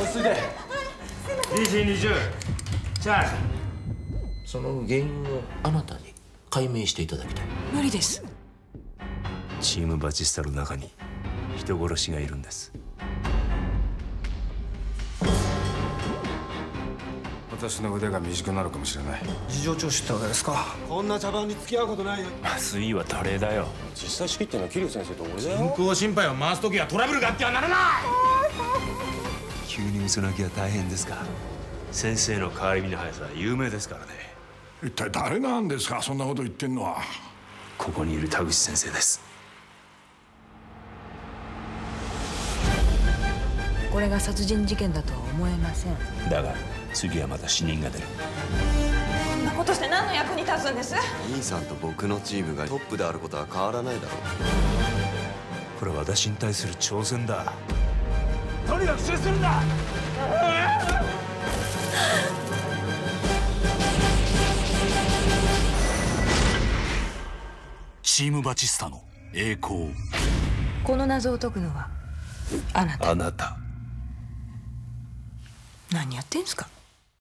落ち着いて DC20 チャージその原因をあなたに解明していただきたい。無理です。チームバチスタの中に人殺しがいるんです。私の腕が短くなるかもしれない。事情聴取ってわけですか。こんな茶番に付き合うことないよ。麻酔は奴隷だよ。実際仕切ってるのは桐生先生と俺だよ。健康心配を回す時はトラブルがあってはならない急に嘘泣きは大変ですか。先生の変わり身の速さは有名ですからね。一体誰なんですかそんなこと言ってんのは。ここにいる田口先生です。これが殺人事件だとは思えません。だが次はまた死人が出る。こんなことして何の役に立つんです？兄さんと僕のチームがトップであることは変わらないだろこれは私に対する挑戦だとにかく死するんだ！チームバチスタの栄光。この謎を解くのはあなた。あなた。何やってんすか？